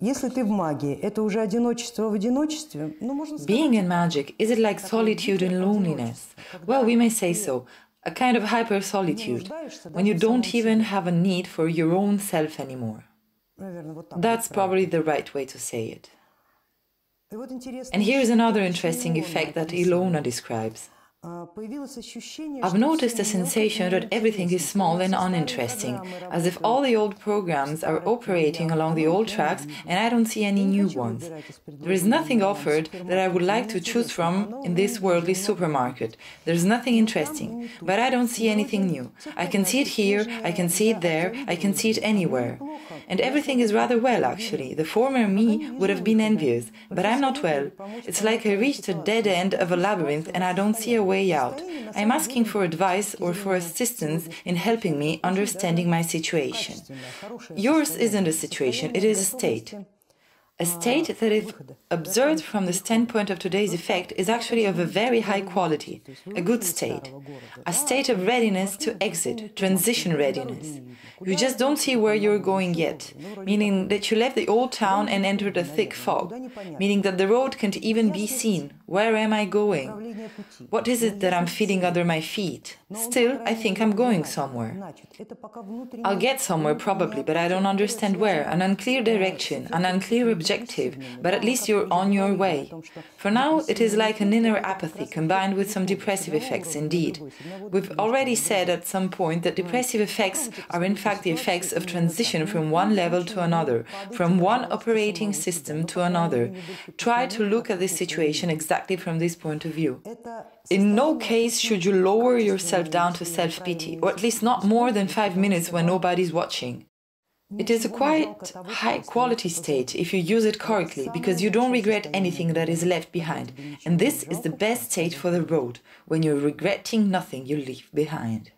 Если ты в магии, это уже одиночество в одиночестве, ну, можно сказать... Being in magic, is it like solitude and loneliness? Well, we may say so. A kind of hyper solitude, when you don't even have a need for your own self anymore. That's probably the right way to say it. And here's another interesting effect that Ilona describes. I've noticed a sensation that everything is small and uninteresting, as if all the old programs are operating along the old tracks and I don't see any new ones. There is nothing offered that I would like to choose from in this worldly supermarket. There's nothing interesting, but I don't see anything new. I can see it here, I can see it there, I can see it anywhere. And everything is rather well, actually. The former me would have been envious, but I'm not well. It's like I reached a dead end of a labyrinth and I don't see a way out. I'm asking for advice or for assistance in helping me understanding my situation. Yours isn't a situation, it is a state. A state that, if observed from the standpoint of today's effect, is actually of a very high quality, a good state, a state of readiness to exit, transition readiness. You just don't see where you're going yet, meaning that you left the old town and entered a thick fog, meaning that the road can't even be seen. Where am I going? What is it that I'm feeling under my feet? Still, I think I'm going somewhere. I'll get somewhere probably, but I don't understand where. An unclear direction, an unclear objective, but at least you're on your way. For now, it is like an inner apathy combined with some depressive effects indeed. We've already said at some point that depressive effects are in fact fact the effects of transition from one level to another, from one operating system to another. Try to look at this situation exactly from this point of view. In no case should you lower yourself down to self pity, or at least not more than five minutes when nobody's watching. It is a quite high quality state if you use it correctly because you don't regret anything that is left behind. And this is the best state for the road when you're regretting nothing you leave behind.